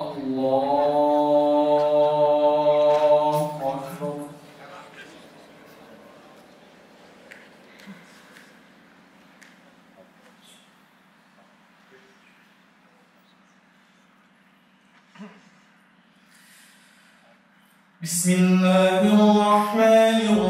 Allah Akbar. Bismillahirrahmanirrahim.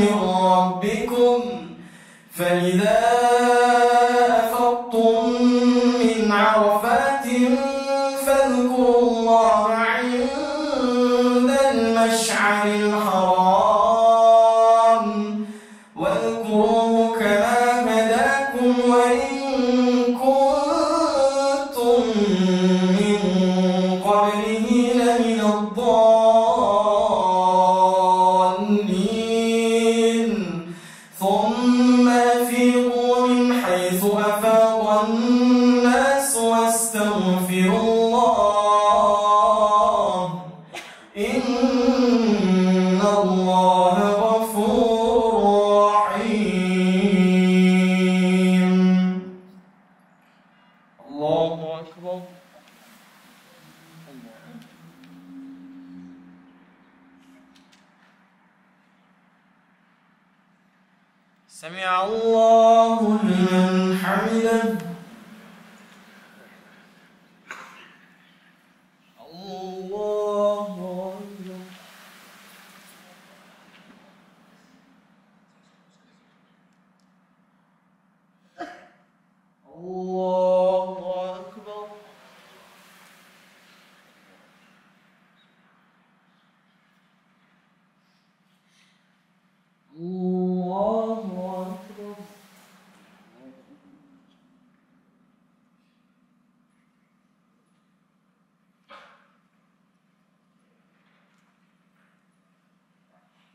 من ربكم فإذا أفضتم من عرفات فاذكروا الله عند المشعر الحرام. سمع الله لمن حمده.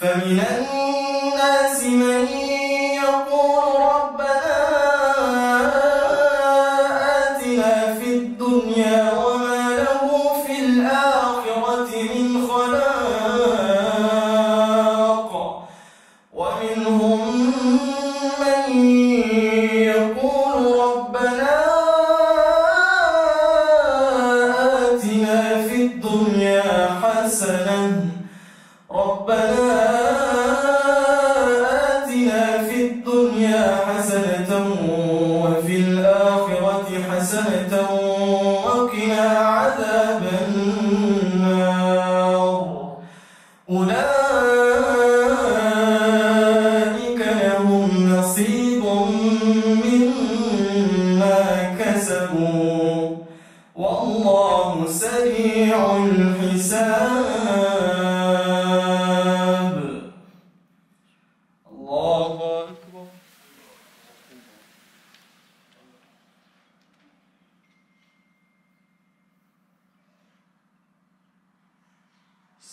فمن الناس من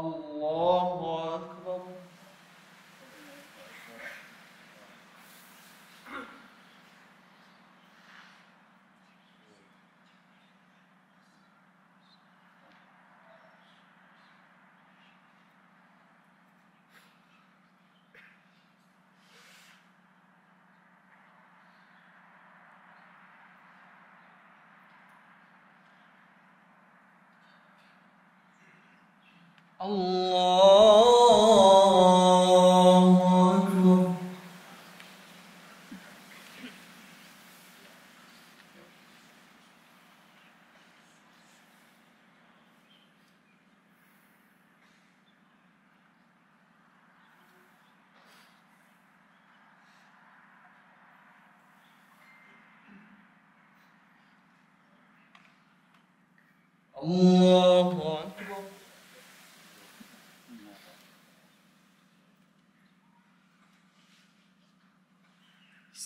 الله الله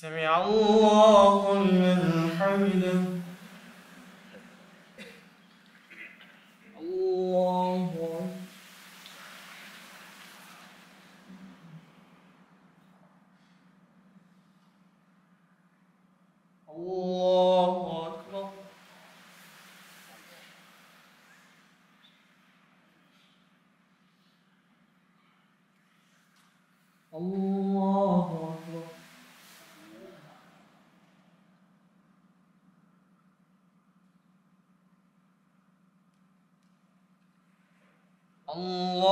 سمع الله 嗯。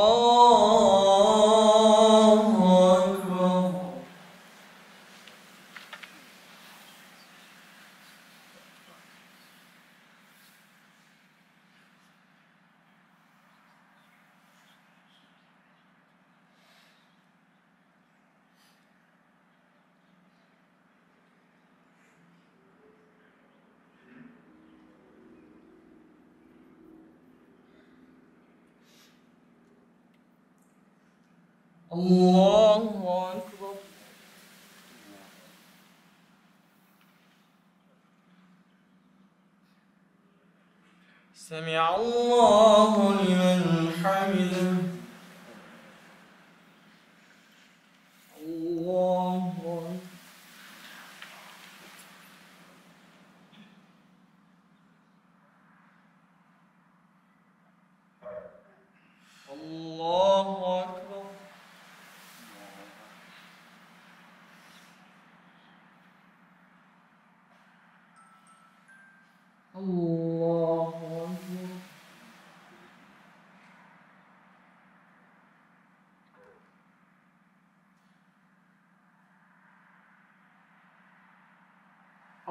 الله أكبر. سمع الله لمن حمده.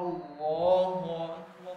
الله أكبر